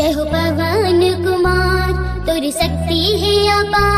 जय हो पवन कुमार तुर शक्ति है अपार